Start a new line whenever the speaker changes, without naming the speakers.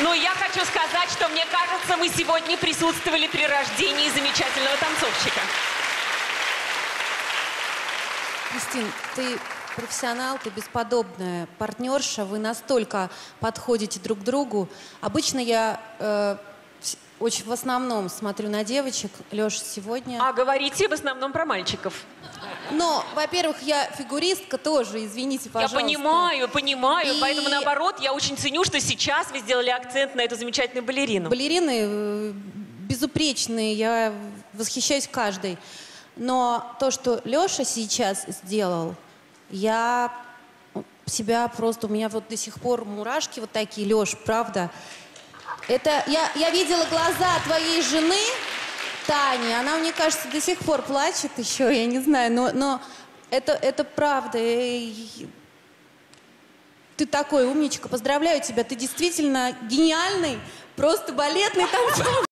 Но я хочу сказать, что мне кажется, мы сегодня присутствовали при рождении замечательного танцовщика.
Кристин, ты профессионал, ты бесподобная партнерша, вы настолько подходите друг к другу. Обычно я э, очень в основном смотрю на девочек. Леша, сегодня...
А говорите в основном про мальчиков.
Но, во-первых, я фигуристка тоже, извините, пожалуйста.
Я понимаю, понимаю.
И-
Поэтому, наоборот, я очень ценю, что сейчас вы сделали акцент на эту замечательную балерину.
Балерины э, безупречные, я восхищаюсь каждой. Но то, что Леша сейчас сделал, я себя просто, у меня вот до сих пор мурашки вот такие, Леш, правда. Это я, я видела глаза твоей жены, Тани, она, мне кажется, до сих пор плачет еще, я не знаю, но, но это, это правда. Ты такой умничка, поздравляю тебя, ты действительно гениальный, просто балетный танцор.